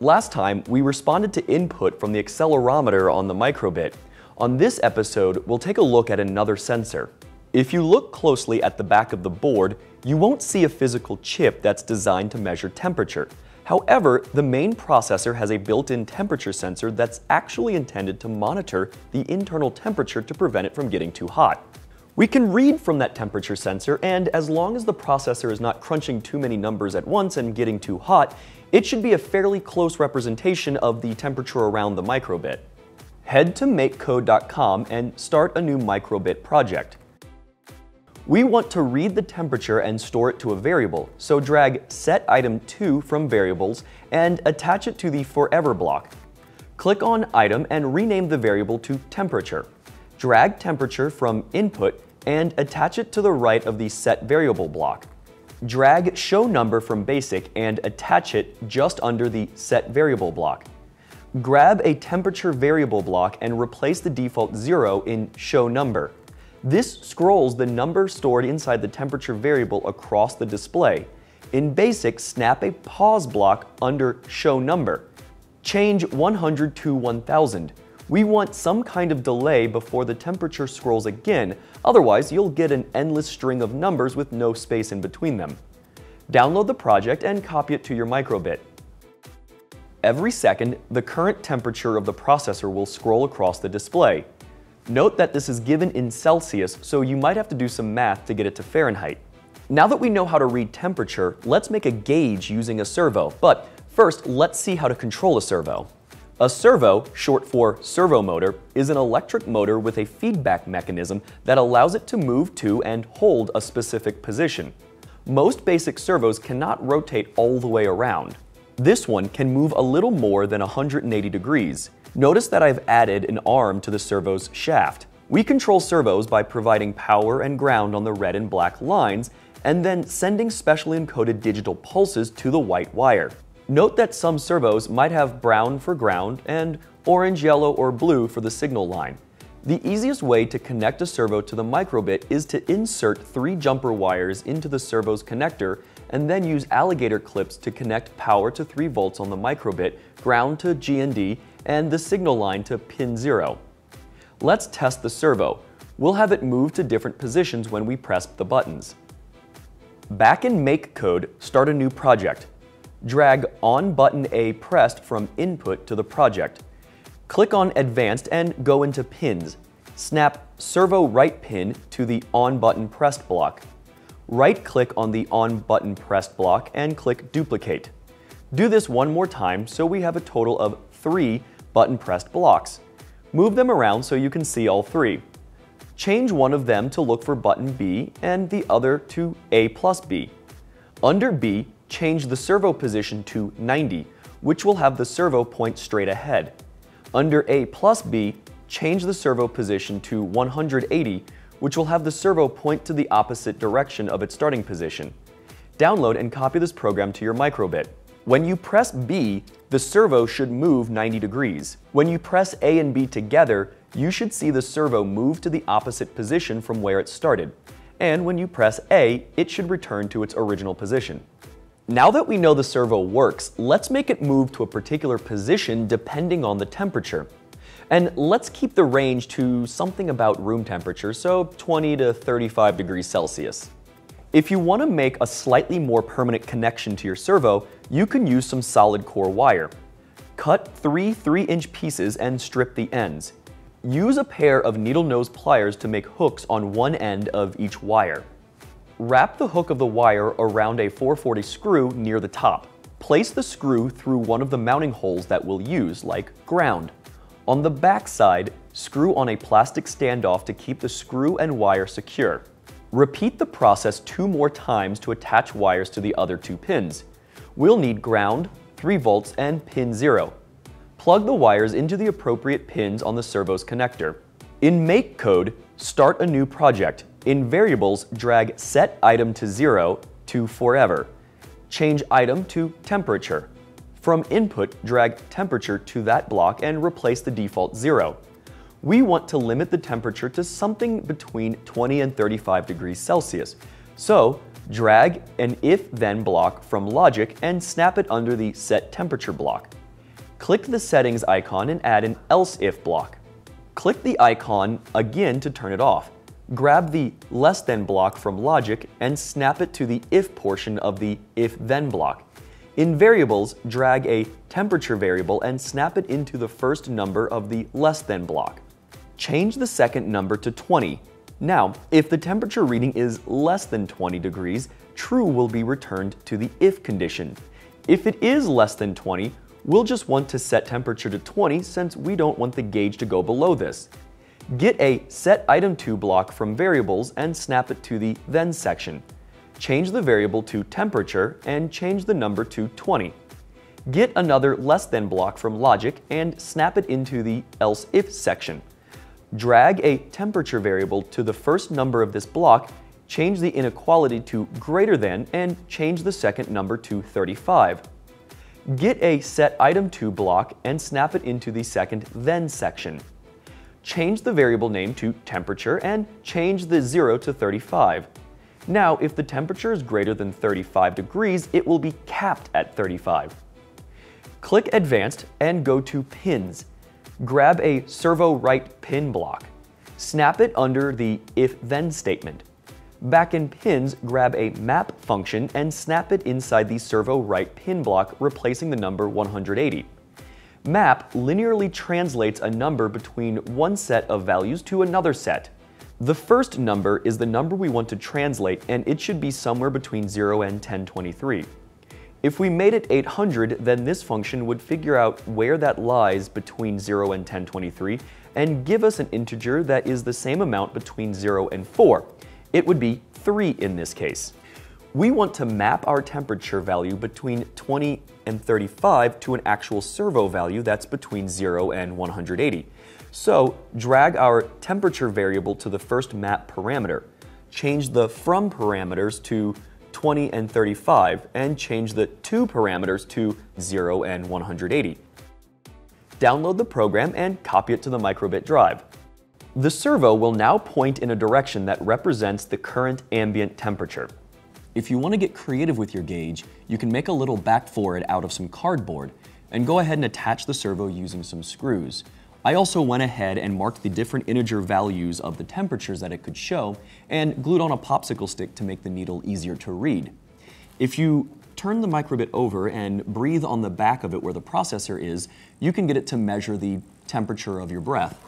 Last time, we responded to input from the accelerometer on the microbit. On this episode, we'll take a look at another sensor. If you look closely at the back of the board, you won't see a physical chip that's designed to measure temperature. However, the main processor has a built-in temperature sensor that's actually intended to monitor the internal temperature to prevent it from getting too hot. We can read from that temperature sensor, and as long as the processor is not crunching too many numbers at once and getting too hot, it should be a fairly close representation of the temperature around the microbit. Head to makecode.com and start a new microbit project. We want to read the temperature and store it to a variable, so drag set item 2 from variables and attach it to the forever block. Click on item and rename the variable to temperature. Drag temperature from input and attach it to the right of the set variable block. Drag show number from basic and attach it just under the set variable block. Grab a temperature variable block and replace the default 0 in show number. This scrolls the number stored inside the temperature variable across the display. In BASIC, snap a pause block under show number. Change 100 to 1000. We want some kind of delay before the temperature scrolls again, otherwise you'll get an endless string of numbers with no space in between them. Download the project and copy it to your microbit. Every second, the current temperature of the processor will scroll across the display. Note that this is given in Celsius, so you might have to do some math to get it to Fahrenheit. Now that we know how to read temperature, let's make a gauge using a servo, but first let's see how to control a servo. A servo, short for servo motor, is an electric motor with a feedback mechanism that allows it to move to and hold a specific position. Most basic servos cannot rotate all the way around. This one can move a little more than 180 degrees. Notice that I've added an arm to the servo's shaft. We control servos by providing power and ground on the red and black lines, and then sending specially encoded digital pulses to the white wire. Note that some servos might have brown for ground and orange, yellow, or blue for the signal line. The easiest way to connect a servo to the microbit is to insert three jumper wires into the servo's connector and then use alligator clips to connect power to 3 volts on the microbit, ground to GND, and the signal line to pin 0. Let's test the servo. We'll have it move to different positions when we press the buttons. Back in MakeCode, start a new project. Drag on button A pressed from input to the project. Click on Advanced and go into Pins. Snap Servo Write Pin to the On button pressed block. Right-click on the On button pressed block and click Duplicate. Do this one more time so we have a total of three button pressed blocks. Move them around so you can see all three. Change one of them to look for button B and the other to A plus B. Under B, change the servo position to 90, which will have the servo point straight ahead. Under A plus B, change the servo position to 180, which will have the servo point to the opposite direction of its starting position. Download and copy this program to your microbit. When you press B, the servo should move 90 degrees. When you press A and B together, you should see the servo move to the opposite position from where it started. And when you press A, it should return to its original position. Now that we know the servo works, let's make it move to a particular position depending on the temperature. And let's keep the range to something about room temperature, so 20 to 35 degrees Celsius. If you want to make a slightly more permanent connection to your servo, you can use some solid core wire. Cut three 3-inch pieces and strip the ends. Use a pair of needle nose pliers to make hooks on one end of each wire. Wrap the hook of the wire around a 440 screw near the top. Place the screw through one of the mounting holes that we'll use, like ground. On the back side, screw on a plastic standoff to keep the screw and wire secure. Repeat the process two more times to attach wires to the other two pins. We'll need ground, 3 volts, and pin 0. Plug the wires into the appropriate pins on the servo's connector. In MakeCode, start a new project in variables, drag set item to 0 to forever. Change item to temperature. From input, drag temperature to that block and replace the default 0. We want to limit the temperature to something between 20 and 35 degrees Celsius. So, drag an if-then block from logic and snap it under the set temperature block. Click the settings icon and add an else if block. Click the icon again to turn it off. Grab the less than block from logic and snap it to the if portion of the if then block. In variables, drag a temperature variable and snap it into the first number of the less than block. Change the second number to 20. Now, if the temperature reading is less than 20 degrees, true will be returned to the if condition. If it is less than 20, we'll just want to set temperature to 20 since we don't want the gauge to go below this. Get a set item to block from variables and snap it to the then section. Change the variable to temperature and change the number to 20. Get another less than block from logic and snap it into the else if section. Drag a temperature variable to the first number of this block, change the inequality to greater than, and change the second number to 35. Get a set item to block and snap it into the second then section. Change the variable name to temperature and change the 0 to 35. Now, if the temperature is greater than 35 degrees, it will be capped at 35. Click Advanced and go to Pins grab a servo write pin block. Snap it under the if-then statement. Back in pins, grab a map function and snap it inside the servo write pin block, replacing the number 180. Map linearly translates a number between one set of values to another set. The first number is the number we want to translate, and it should be somewhere between 0 and 1023. If we made it 800, then this function would figure out where that lies between 0 and 1023 and give us an integer that is the same amount between 0 and 4. It would be 3 in this case. We want to map our temperature value between 20 and 35 to an actual servo value that's between 0 and 180. So drag our temperature variable to the first map parameter. Change the from parameters to 20 and 35 and change the two parameters to 0 and 180. Download the program and copy it to the microbit drive. The servo will now point in a direction that represents the current ambient temperature. If you want to get creative with your gauge, you can make a little back for it out of some cardboard and go ahead and attach the servo using some screws. I also went ahead and marked the different integer values of the temperatures that it could show and glued on a popsicle stick to make the needle easier to read. If you turn the microbit over and breathe on the back of it where the processor is, you can get it to measure the temperature of your breath.